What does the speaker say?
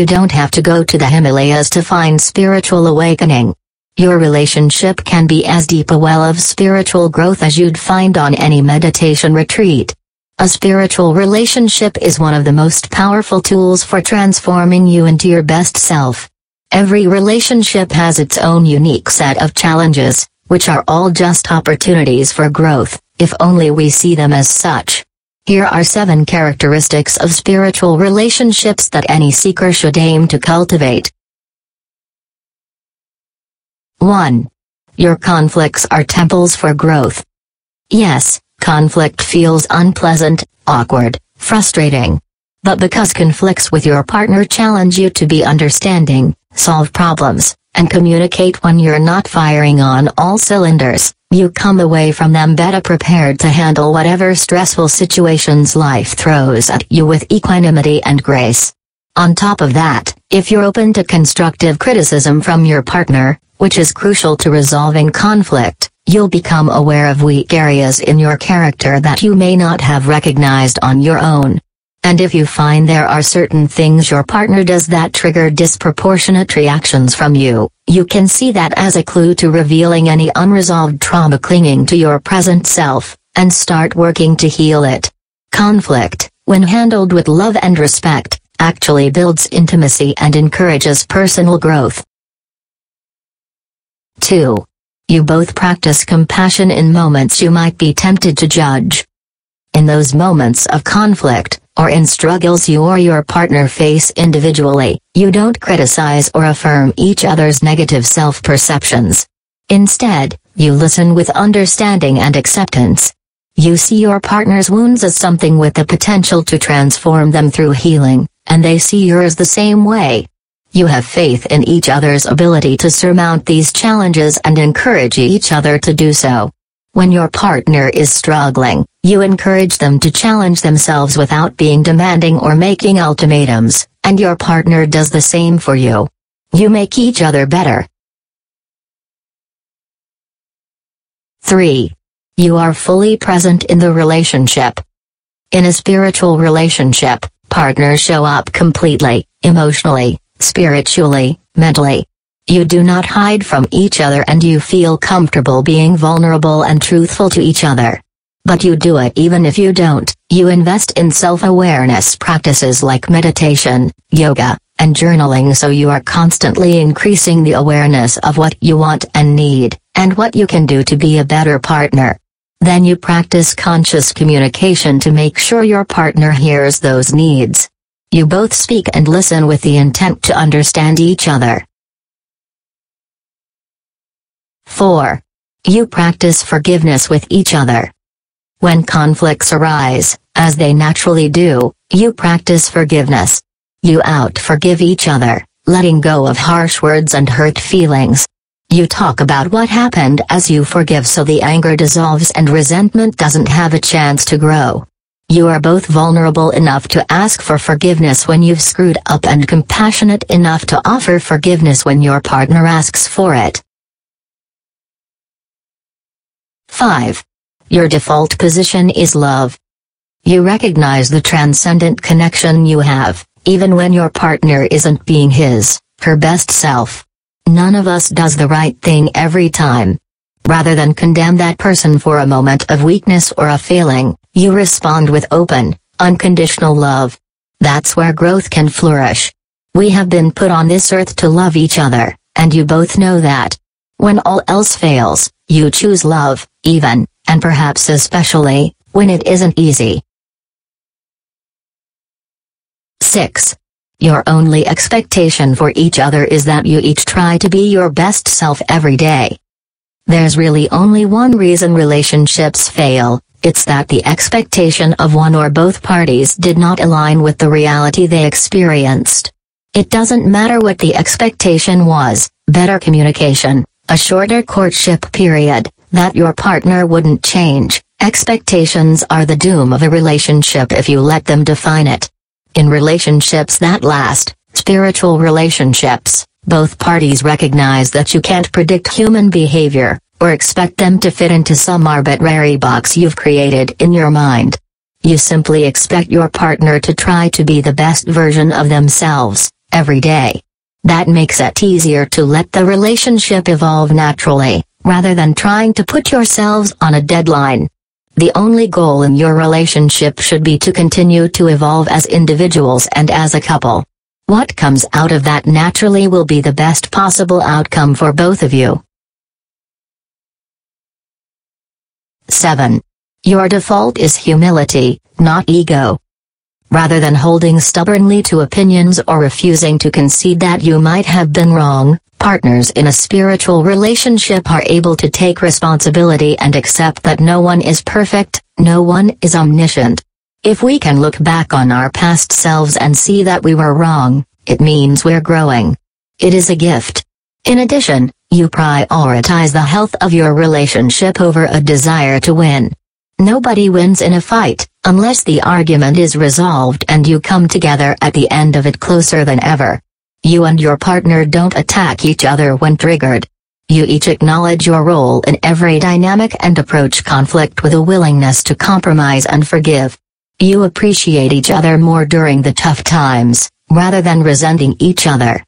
You don't have to go to the Himalayas to find spiritual awakening. Your relationship can be as deep a well of spiritual growth as you'd find on any meditation retreat. A spiritual relationship is one of the most powerful tools for transforming you into your best self. Every relationship has its own unique set of challenges, which are all just opportunities for growth, if only we see them as such. Here are seven characteristics of spiritual relationships that any seeker should aim to cultivate. 1. Your conflicts are temples for growth. Yes, conflict feels unpleasant, awkward, frustrating. But because conflicts with your partner challenge you to be understanding, solve problems, and communicate when you're not firing on all cylinders, you come away from them better prepared to handle whatever stressful situations life throws at you with equanimity and grace. On top of that, if you're open to constructive criticism from your partner, which is crucial to resolving conflict, you'll become aware of weak areas in your character that you may not have recognized on your own. And if you find there are certain things your partner does that trigger disproportionate reactions from you, you can see that as a clue to revealing any unresolved trauma clinging to your present self, and start working to heal it. Conflict, when handled with love and respect, actually builds intimacy and encourages personal growth. 2. You both practice compassion in moments you might be tempted to judge. In those moments of conflict, or in struggles you or your partner face individually, you don't criticize or affirm each other's negative self-perceptions. Instead, you listen with understanding and acceptance. You see your partner's wounds as something with the potential to transform them through healing, and they see yours the same way. You have faith in each other's ability to surmount these challenges and encourage each other to do so. When your partner is struggling, you encourage them to challenge themselves without being demanding or making ultimatums, and your partner does the same for you. You make each other better. 3. You are fully present in the relationship. In a spiritual relationship, partners show up completely, emotionally, spiritually, mentally. You do not hide from each other and you feel comfortable being vulnerable and truthful to each other. But you do it even if you don't, you invest in self-awareness practices like meditation, yoga, and journaling so you are constantly increasing the awareness of what you want and need, and what you can do to be a better partner. Then you practice conscious communication to make sure your partner hears those needs. You both speak and listen with the intent to understand each other. 4. You practice forgiveness with each other. When conflicts arise, as they naturally do, you practice forgiveness. You out-forgive each other, letting go of harsh words and hurt feelings. You talk about what happened as you forgive so the anger dissolves and resentment doesn't have a chance to grow. You are both vulnerable enough to ask for forgiveness when you've screwed up and compassionate enough to offer forgiveness when your partner asks for it. 5. Your default position is love. You recognize the transcendent connection you have, even when your partner isn't being his, her best self. None of us does the right thing every time. Rather than condemn that person for a moment of weakness or a failing, you respond with open, unconditional love. That's where growth can flourish. We have been put on this earth to love each other, and you both know that. When all else fails, you choose love, even, and perhaps especially, when it isn't easy. 6. Your only expectation for each other is that you each try to be your best self every day. There's really only one reason relationships fail, it's that the expectation of one or both parties did not align with the reality they experienced. It doesn't matter what the expectation was, better communication, a shorter courtship period, that your partner wouldn't change. Expectations are the doom of a relationship if you let them define it. In relationships that last, spiritual relationships, both parties recognize that you can't predict human behavior, or expect them to fit into some arbitrary box you've created in your mind. You simply expect your partner to try to be the best version of themselves, every day. That makes it easier to let the relationship evolve naturally, rather than trying to put yourselves on a deadline. The only goal in your relationship should be to continue to evolve as individuals and as a couple. What comes out of that naturally will be the best possible outcome for both of you. 7. Your default is humility, not ego. Rather than holding stubbornly to opinions or refusing to concede that you might have been wrong, partners in a spiritual relationship are able to take responsibility and accept that no one is perfect, no one is omniscient. If we can look back on our past selves and see that we were wrong, it means we're growing. It is a gift. In addition, you prioritize the health of your relationship over a desire to win. Nobody wins in a fight, unless the argument is resolved and you come together at the end of it closer than ever. You and your partner don't attack each other when triggered. You each acknowledge your role in every dynamic and approach conflict with a willingness to compromise and forgive. You appreciate each other more during the tough times, rather than resenting each other.